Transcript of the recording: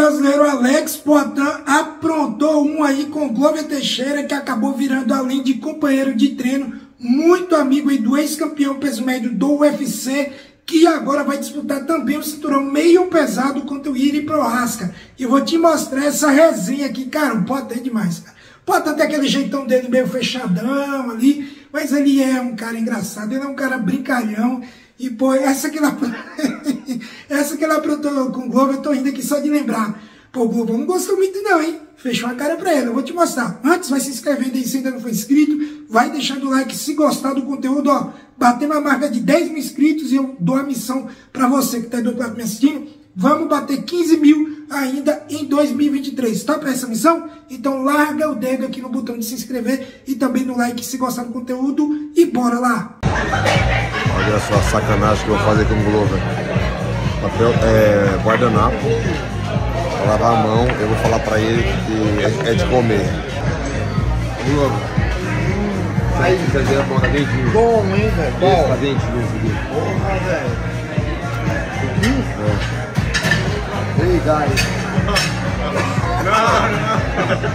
brasileiro Alex Poitin aprontou um aí com Glover Teixeira, que acabou virando, além de companheiro de treino, muito amigo aí do ex-campeão peso médio do UFC, que agora vai disputar também o cinturão meio pesado contra o Iri Prohaska. E vou te mostrar essa resenha aqui, cara, o Poitin é demais, cara. Poitin tem aquele jeitão dele meio fechadão ali, mas ele é um cara engraçado, ele é um cara brincalhão. E, pô, essa que ela, essa que ela aprontou com o Globo, eu tô rindo aqui só de lembrar. Pô, o Globo não gostou muito não, hein? Fechou a cara pra ela, eu vou te mostrar. Antes, vai se inscrevendo aí se ainda não foi inscrito. Vai deixando o like se gostar do conteúdo, ó. Batemos a marca de 10 mil inscritos e eu dou a missão pra você que tá do outro lado me assistindo. Vamos bater 15 mil ainda em 2023. Tá para essa missão? Então larga o dedo aqui no botão de se inscrever e também no like se gostar do conteúdo e bora lá! Olha só a sacanagem que eu vou fazer com o Glover papel, é, guardanapo, pra lavar a mão, eu vou falar pra ele que é, é de comer. Logo. Aí. Bom, hein, velho? Bom. Porra, velho. É. Ei, guys. Não, não.